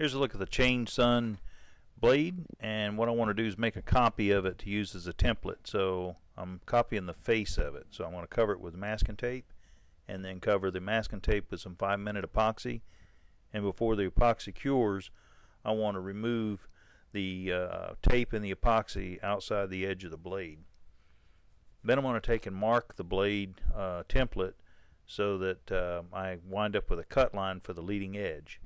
Here's a look at the ChangeSun blade and what I want to do is make a copy of it to use as a template. So I'm copying the face of it. So I want to cover it with masking tape and then cover the masking tape with some 5 minute epoxy and before the epoxy cures I want to remove the uh, tape and the epoxy outside the edge of the blade. Then I'm going to take and mark the blade uh, template so that uh, I wind up with a cut line for the leading edge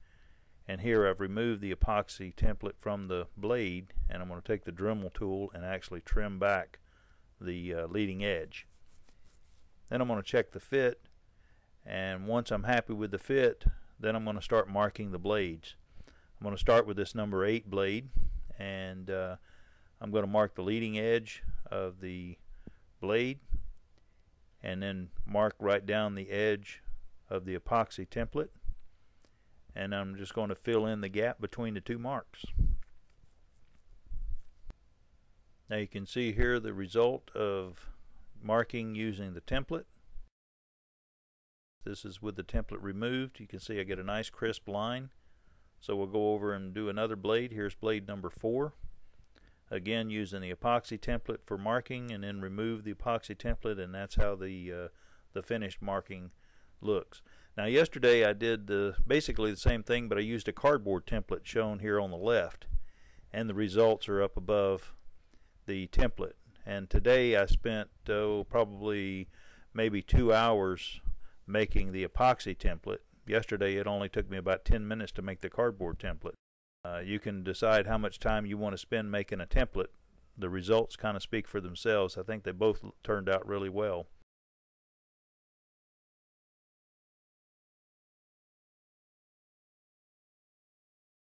and here I've removed the epoxy template from the blade and I'm going to take the Dremel tool and actually trim back the uh, leading edge. Then I'm going to check the fit and once I'm happy with the fit then I'm going to start marking the blades. I'm going to start with this number 8 blade and uh, I'm going to mark the leading edge of the blade and then mark right down the edge of the epoxy template and I'm just going to fill in the gap between the two marks. Now you can see here the result of marking using the template. This is with the template removed. You can see I get a nice crisp line. So we'll go over and do another blade. Here's blade number four. Again using the epoxy template for marking and then remove the epoxy template and that's how the uh, the finished marking looks. Now yesterday I did the basically the same thing but I used a cardboard template shown here on the left and the results are up above the template. And today I spent oh probably maybe two hours making the epoxy template. Yesterday it only took me about 10 minutes to make the cardboard template. Uh, you can decide how much time you want to spend making a template. The results kind of speak for themselves. I think they both turned out really well